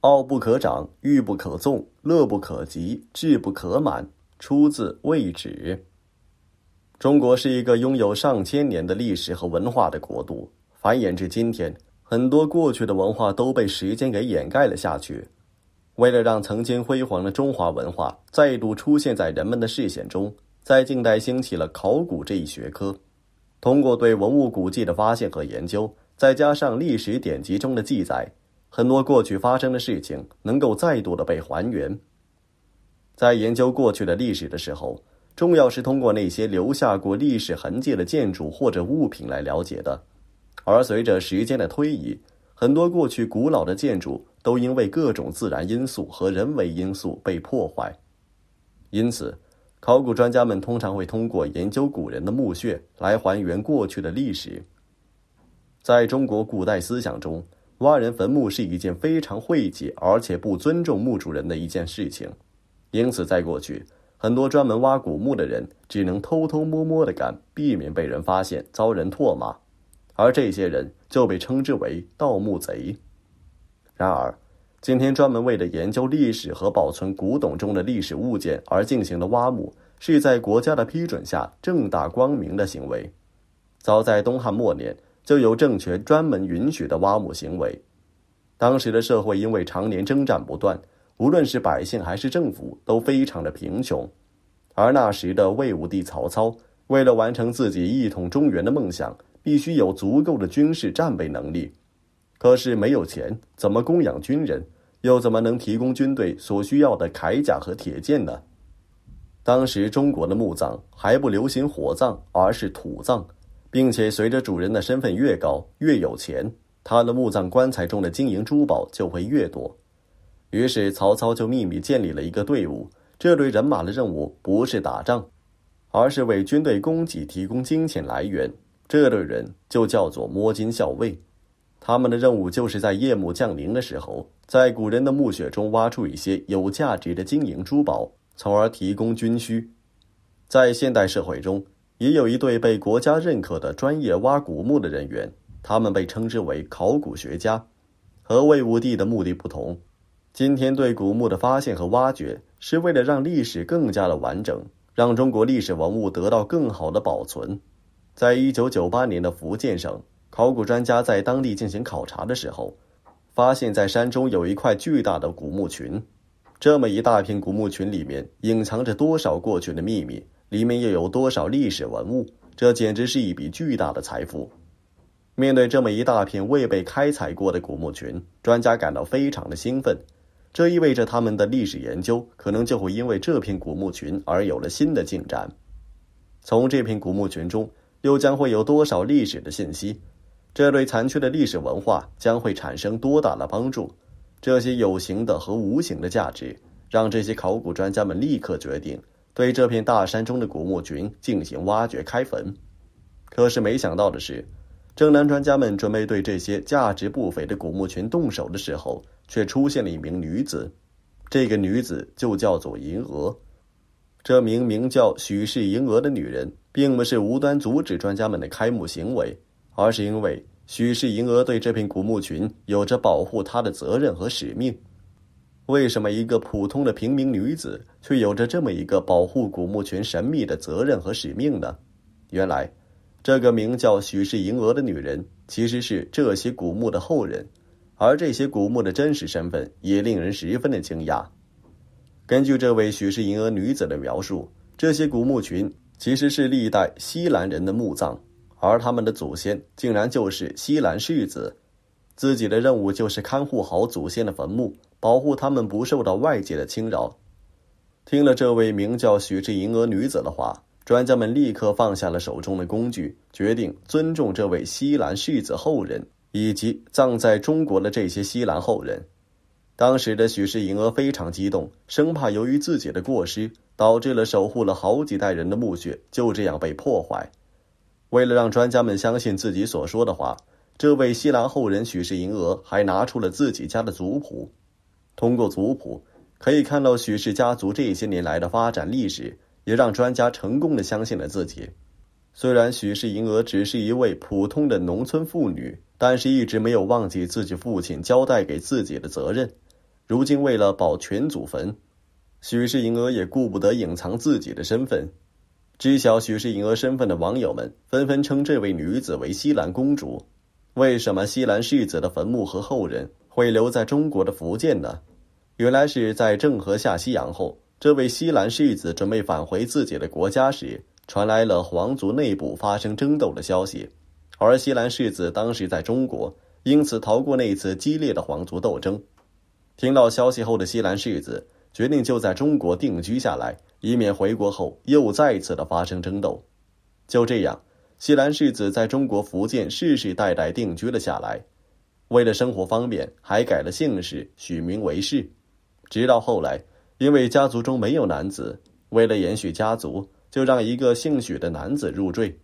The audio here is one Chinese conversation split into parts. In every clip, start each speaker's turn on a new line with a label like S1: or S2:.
S1: 傲不可长，欲不可纵，乐不可极，志不可满。出自《魏止》。中国是一个拥有上千年的历史和文化的国度，繁衍至今天，很多过去的文化都被时间给掩盖了下去。为了让曾经辉煌的中华文化再度出现在人们的视线中，在近代兴起了考古这一学科。通过对文物古迹的发现和研究，再加上历史典籍中的记载。很多过去发生的事情能够再度的被还原。在研究过去的历史的时候，重要是通过那些留下过历史痕迹的建筑或者物品来了解的。而随着时间的推移，很多过去古老的建筑都因为各种自然因素和人为因素被破坏。因此，考古专家们通常会通过研究古人的墓穴来还原过去的历史。在中国古代思想中，挖人坟墓是一件非常晦气而且不尊重墓主人的一件事情，因此在过去，很多专门挖古墓的人只能偷偷摸摸的干，避免被人发现，遭人唾骂，而这些人就被称之为盗墓贼。然而，今天专门为了研究历史和保存古董中的历史物件而进行的挖墓，是在国家的批准下正大光明的行为。早在东汉末年。就有政权专门允许的挖墓行为。当时的社会因为常年征战不断，无论是百姓还是政府都非常的贫穷。而那时的魏武帝曹操，为了完成自己一统中原的梦想，必须有足够的军事战备能力。可是没有钱，怎么供养军人？又怎么能提供军队所需要的铠甲和铁剑呢？当时中国的墓葬还不流行火葬，而是土葬。并且随着主人的身份越高越有钱，他的墓葬棺材中的金银珠宝就会越多。于是曹操就秘密建立了一个队伍，这队人马的任务不是打仗，而是为军队供给提供金钱来源。这队人就叫做摸金校尉，他们的任务就是在夜幕降临的时候，在古人的墓穴中挖出一些有价值的金银珠宝，从而提供军需。在现代社会中。也有一对被国家认可的专业挖古墓的人员，他们被称之为考古学家。和魏武帝的目的不同，今天对古墓的发现和挖掘，是为了让历史更加的完整，让中国历史文物得到更好的保存。在一九九八年的福建省，考古专家在当地进行考察的时候，发现，在山中有一块巨大的古墓群。这么一大片古墓群里面，隐藏着多少过去的秘密？里面又有多少历史文物？这简直是一笔巨大的财富。面对这么一大片未被开采过的古墓群，专家感到非常的兴奋。这意味着他们的历史研究可能就会因为这片古墓群而有了新的进展。从这片古墓群中，又将会有多少历史的信息？这对残缺的历史文化将会产生多大的帮助？这些有形的和无形的价值，让这些考古专家们立刻决定。对这片大山中的古墓群进行挖掘开坟，可是没想到的是，正当专家们准备对这些价值不菲的古墓群动手的时候，却出现了一名女子。这个女子就叫做银娥。这名名叫许氏银娥的女人，并不是无端阻止专家们的开墓行为，而是因为许氏银娥对这片古墓群有着保护她的责任和使命。为什么一个普通的平民女子却有着这么一个保护古墓群神秘的责任和使命呢？原来，这个名叫许氏银娥的女人其实是这些古墓的后人，而这些古墓的真实身份也令人十分的惊讶。根据这位许氏银娥女子的描述，这些古墓群其实是历代西兰人的墓葬，而他们的祖先竟然就是西兰世子，自己的任务就是看护好祖先的坟墓。保护他们不受到外界的侵扰。听了这位名叫许氏银娥女子的话，专家们立刻放下了手中的工具，决定尊重这位西兰世子后人以及葬在中国的这些西兰后人。当时的许氏银娥非常激动，生怕由于自己的过失，导致了守护了好几代人的墓穴就这样被破坏。为了让专家们相信自己所说的话，这位西兰后人许氏银娥还拿出了自己家的族谱。通过族谱可以看到许氏家族这些年来的发展历史，也让专家成功的相信了自己。虽然许氏银娥只是一位普通的农村妇女，但是一直没有忘记自己父亲交代给自己的责任。如今为了保全祖坟，许氏银娥也顾不得隐藏自己的身份。知晓许氏银娥身份的网友们纷纷称这位女子为西兰公主。为什么西兰世子的坟墓和后人会留在中国的福建呢？原来是在郑和下西洋后，这位西兰世子准备返回自己的国家时，传来了皇族内部发生争斗的消息。而西兰世子当时在中国，因此逃过那次激烈的皇族斗争。听到消息后的西兰世子决定就在中国定居下来，以免回国后又再次的发生争斗。就这样。西兰世子在中国福建世世代代定居了下来，为了生活方便，还改了姓氏，取名为氏。直到后来，因为家族中没有男子，为了延续家族，就让一个姓许的男子入赘，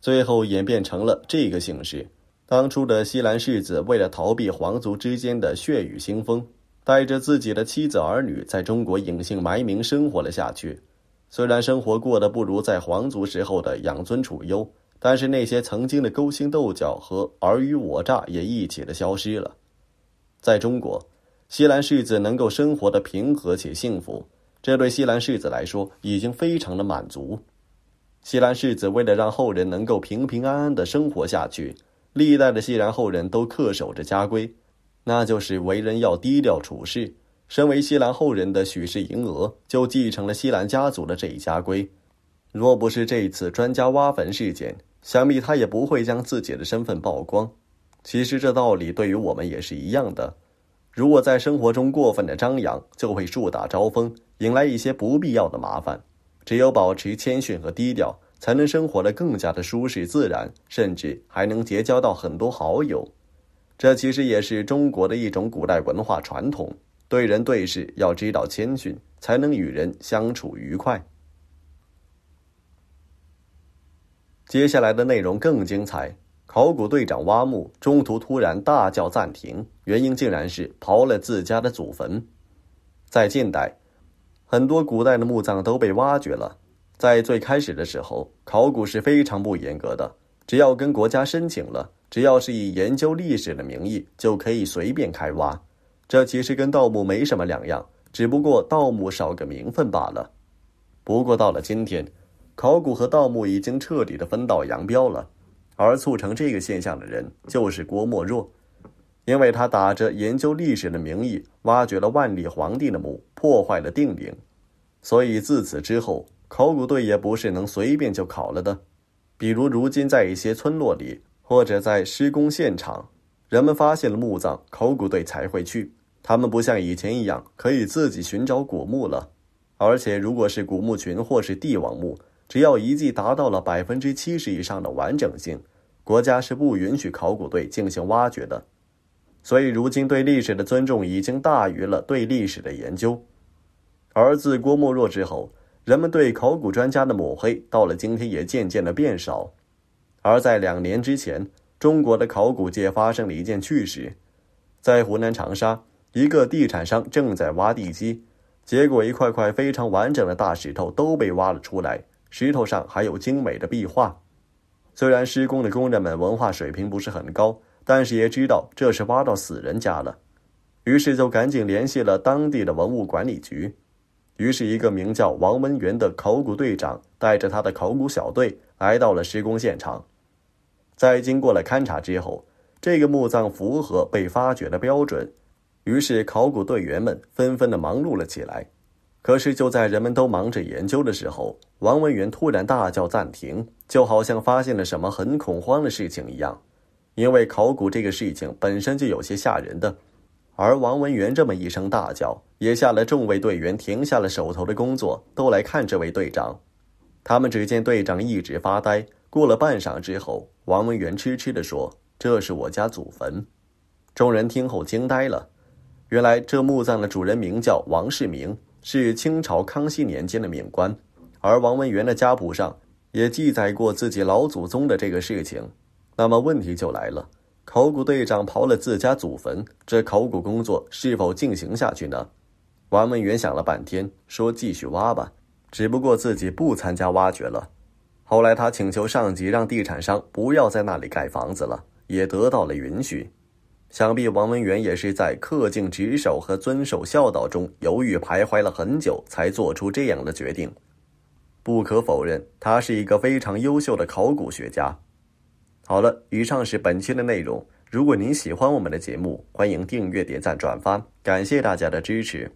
S1: 最后演变成了这个姓氏。当初的西兰世子为了逃避皇族之间的血雨腥风，带着自己的妻子儿女在中国隐姓埋名生活了下去。虽然生活过得不如在皇族时候的养尊处优，但是那些曾经的勾心斗角和尔虞我诈也一起的消失了。在中国，西兰世子能够生活的平和且幸福，这对西兰世子来说已经非常的满足。西兰世子为了让后人能够平平安安的生活下去，历代的西兰后人都恪守着家规，那就是为人要低调处事。身为西兰后人的许氏银娥就继承了西兰家族的这一家规。若不是这一次专家挖坟事件，想必他也不会将自己的身份曝光。其实这道理对于我们也是一样的。如果在生活中过分的张扬，就会树大招风，引来一些不必要的麻烦。只有保持谦逊和低调，才能生活的更加的舒适自然，甚至还能结交到很多好友。这其实也是中国的一种古代文化传统。对人对事要知道谦逊，才能与人相处愉快。接下来的内容更精彩，考古队长挖墓中途突然大叫暂停，原因竟然是刨了自家的祖坟。在近代，很多古代的墓葬都被挖掘了。在最开始的时候，考古是非常不严格的，只要跟国家申请了，只要是以研究历史的名义，就可以随便开挖。这其实跟盗墓没什么两样，只不过盗墓少个名分罢了。不过到了今天，考古和盗墓已经彻底的分道扬镳了，而促成这个现象的人就是郭沫若，因为他打着研究历史的名义挖掘了万历皇帝的墓，破坏了定陵，所以自此之后，考古队也不是能随便就考了的。比如如今在一些村落里，或者在施工现场。人们发现了墓葬，考古队才会去。他们不像以前一样可以自己寻找古墓了，而且如果是古墓群或是帝王墓，只要遗迹达到了百分之七十以上的完整性，国家是不允许考古队进行挖掘的。所以，如今对历史的尊重已经大于了对历史的研究。而自郭沫若之后，人们对考古专家的抹黑，到了今天也渐渐的变少。而在两年之前。中国的考古界发生了一件趣事，在湖南长沙，一个地产商正在挖地基，结果一块块非常完整的大石头都被挖了出来，石头上还有精美的壁画。虽然施工的工人们文化水平不是很高，但是也知道这是挖到死人家了，于是就赶紧联系了当地的文物管理局。于是，一个名叫王文元的考古队长带着他的考古小队来到了施工现场。在经过了勘察之后，这个墓葬符合被发掘的标准，于是考古队员们纷纷的忙碌了起来。可是就在人们都忙着研究的时候，王文元突然大叫暂停，就好像发现了什么很恐慌的事情一样。因为考古这个事情本身就有些吓人的，而王文元这么一声大叫，也吓了众位队员停下了手头的工作，都来看这位队长。他们只见队长一直发呆。过了半晌之后，王文元痴痴地说：“这是我家祖坟。”众人听后惊呆了。原来这墓葬的主人名叫王世明，是清朝康熙年间的命官，而王文元的家谱上也记载过自己老祖宗的这个事情。那么问题就来了：考古队长刨了自家祖坟，这考古工作是否进行下去呢？王文元想了半天，说：“继续挖吧，只不过自己不参加挖掘了。”后来，他请求上级让地产商不要在那里盖房子了，也得到了允许。想必王文元也是在恪尽职守和遵守孝道中犹豫徘徊了很久，才做出这样的决定。不可否认，他是一个非常优秀的考古学家。好了，以上是本期的内容。如果您喜欢我们的节目，欢迎订阅、点赞、转发，感谢大家的支持。